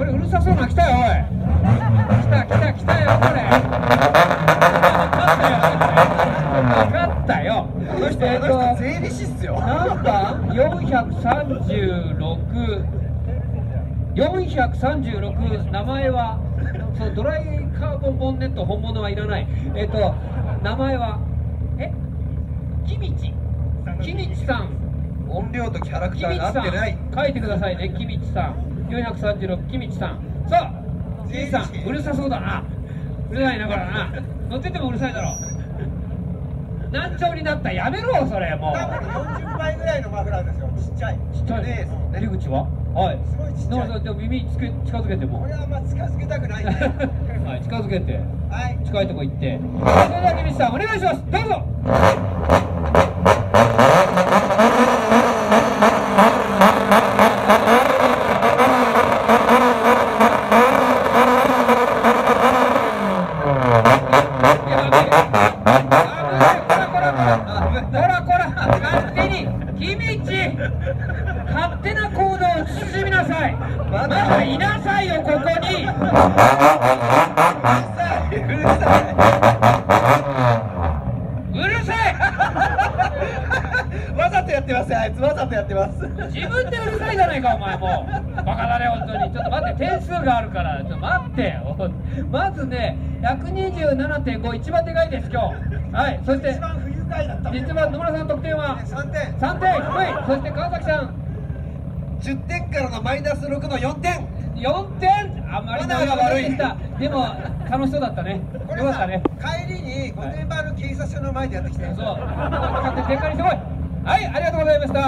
これうるさそうな来たよおい。来た来た来たよこれ。分かったよ。そしてえっと税理士っすよナンバー436 436名前はそうドライカーボンボンネット本物はいらない。えっ、と名前はえ？キミチキミチさん。音量とキャラクターが合ってない。ん。書いてくださいねキミチさん436キミチさん。さあじいさんうるさそうだな。うるさいなこれな。乗っててもうるさいだろ。難聴になったやめろそれもう。40倍ぐらいのマフラーですよ。ちっちゃい。ちっちゃい。ね。出口は？はい。すごいちっちゃい。でも耳つけ近づけても。これはあんま近づけたくないんで はい近づけて。はい。近いとこ行って。それでは君さんお願いします。どうぞいや待って危ないこらこらこらこらこら勝手に君ち勝手な行動を慎みなさいまだいなさいよここにうるさいうるさいいわざとやってますよ。あいつわざとやってます。自分でうるさいじゃないかお前も。うバカだね本当に。ちょっと待って点数があるから。ちょっと待ってまずね127.5一番でかいです今日。はいそして一番不愉快だった実は野村さんの得点は？3点。3点。低いそして川崎さん。10点からのマイナス6の4点。4点。あまりのが悪いでしたでも楽しそうだったね。これさよかったね。帰りに御殿場の警察署の前でやってきて。そう。勝手に展開にしてこい。はいありがとうご